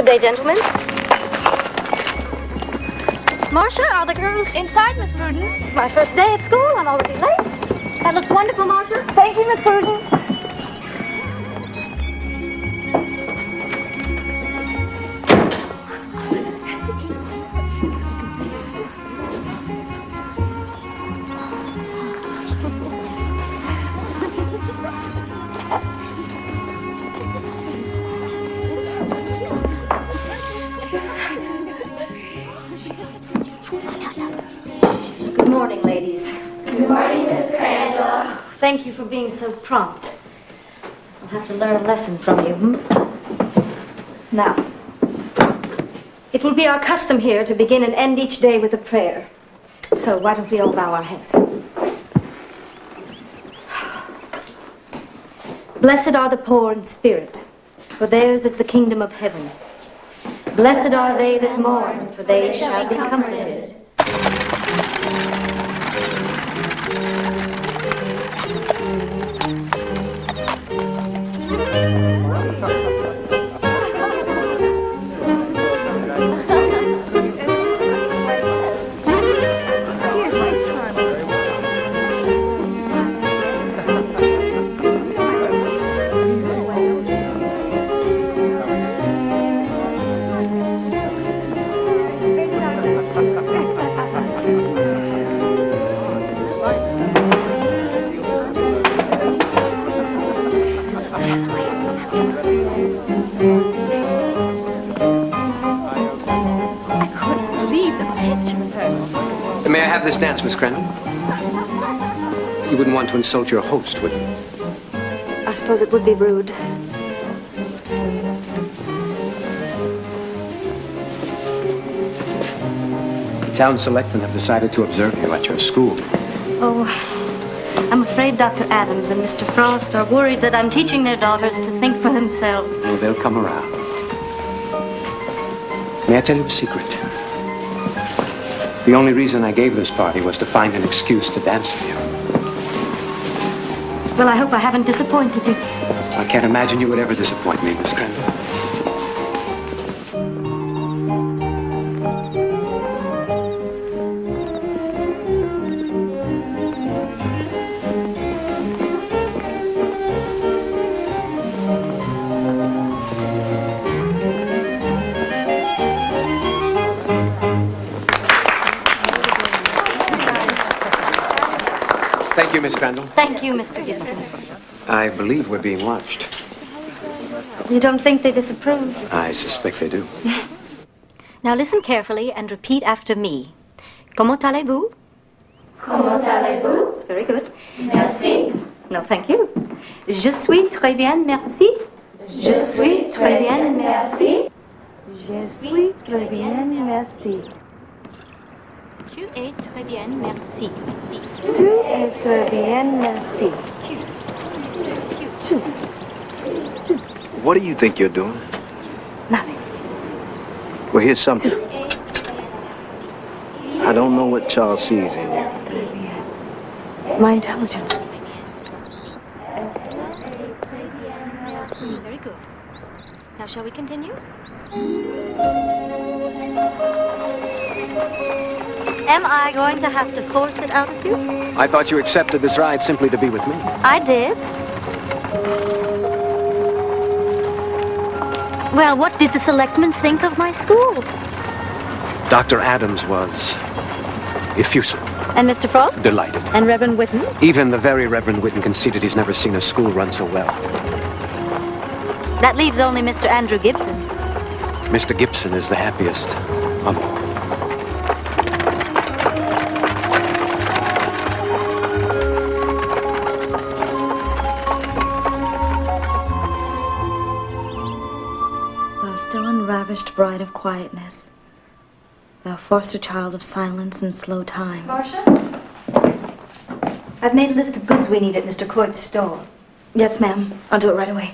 Good day, gentlemen. Marcia, are the girls inside, Miss Prudence? My first day at school. I'm already late. That looks wonderful, Marcia. Thank you, Miss Prudence. Thank you for being so prompt. I'll have to learn a lesson from you, hmm? Now, it will be our custom here to begin and end each day with a prayer. So why don't we all bow our heads? Blessed are the poor in spirit, for theirs is the kingdom of heaven. Blessed are they that mourn, for they shall be comforted. May I have this dance, Miss Crandall? You wouldn't want to insult your host, would you? I suppose it would be rude. The town selectmen have decided to observe you at your school. Oh, I'm afraid Dr. Adams and Mr. Frost are worried that I'm teaching their daughters to think for themselves. Oh, they'll come around. May I tell you a secret? The only reason I gave this party was to find an excuse to dance with you. Well, I hope I haven't disappointed you. I can't imagine you would ever disappoint me, Miss Crandall. Thank you, Miss Crandall. Thank you, Mr. Gibson. I believe we're being watched. You don't think they disapprove? I suspect they do. Now listen carefully and repeat after me. Comment allez-vous? Comment allez-vous? It's very good. Merci. No, thank you. Je suis très bien, merci. Je suis très bien, merci. Je suis très bien, merci. Tu es très bien, merci. Tu es très bien, merci. What do you think you're doing? Nothing. Well, here's something. I don't know what Charles sees in you. My intelligence. Very good. Now, shall we continue? Am I going to have to force it out of you? I thought you accepted this ride simply to be with me. I did. Well, what did the selectmen think of my school? Dr. Adams was effusive, And Mr. Frost? delighted. And Reverend Whitten? Even the very Reverend Whitten conceded he's never seen a school run so well. That leaves only Mr. Andrew Gibson. Mr. Gibson is the happiest of all. Still unravished bride of quietness, thou foster child of silence and slow time. Marcia? I've made a list of goods we need at Mr. Coit's store. Yes, ma'am. I'll do it right away.